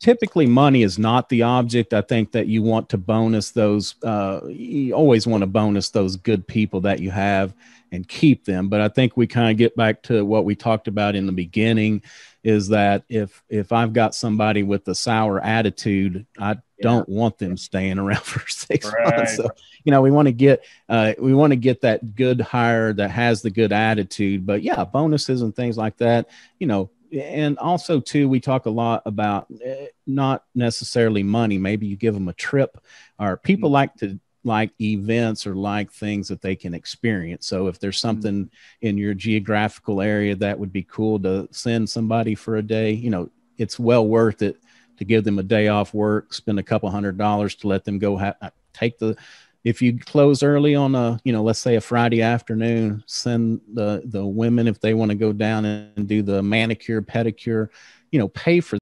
typically money is not the object. I think that you want to bonus those. Uh, you always want to bonus those good people that you have and keep them. But I think we kind of get back to what we talked about in the beginning is that if if I've got somebody with a sour attitude, I yeah. don't want them staying around for six right. months. So, you know, we want to get uh, we want to get that good hire that has the good attitude. But yeah, bonuses and things like that, you know, and also too we talk a lot about eh, not necessarily money maybe you give them a trip or people mm-hmm. like to like events or like things that they can experience. So if there's mm-hmm. something mm-hmm. in your geographical area that would be cool to send somebody for a day, you know, it's well worth it to give them a day off work, spend a couple hundred dollars to let them go ha- uh, take the if you close early on a you know let's say a friday afternoon send the the women if they want to go down and do the manicure pedicure you know pay for